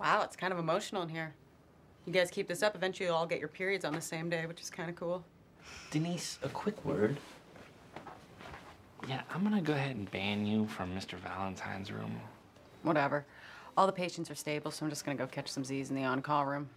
Wow, it's kind of emotional in here. You guys keep this up, eventually you'll all get your periods on the same day, which is kind of cool. Denise, a quick word. Yeah, I'm gonna go ahead and ban you from Mr. Valentine's room. Whatever. All the patients are stable, so I'm just gonna go catch some Z's in the on-call room.